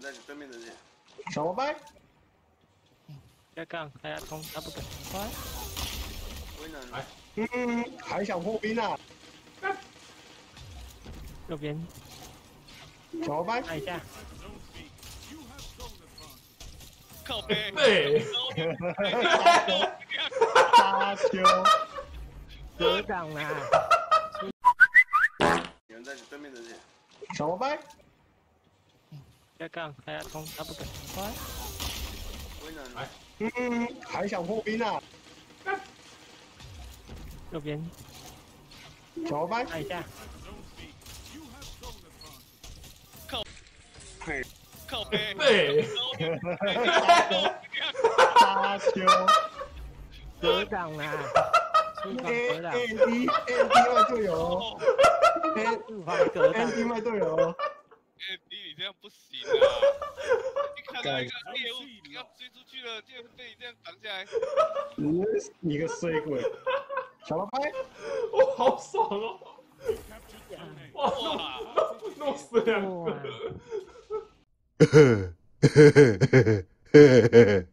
人在对面的人，小王八，下杠，大家冲，他不敢。快，威能哎嗯，还想破冰啊？右边。小王八，按一下，靠背，对，沙丘，格挡啦，有人在对面的人，小王八，下杠，还要冲，他不敢。快，威能哎嗯，还想破冰啊？右边小王八，按一下，靠背，对，沙丘格挡啦，厨房，A 格挡，A D A D 卖队友挡 A，D 卖队友，哎，你，你这样不行啊！你看到一个猎物要追出去了，就被你这样挡下来，你你个衰鬼！小老妹，我，好爽哦！哇，哇！弄死两个！呵。呵呵呵呵呵呵呵。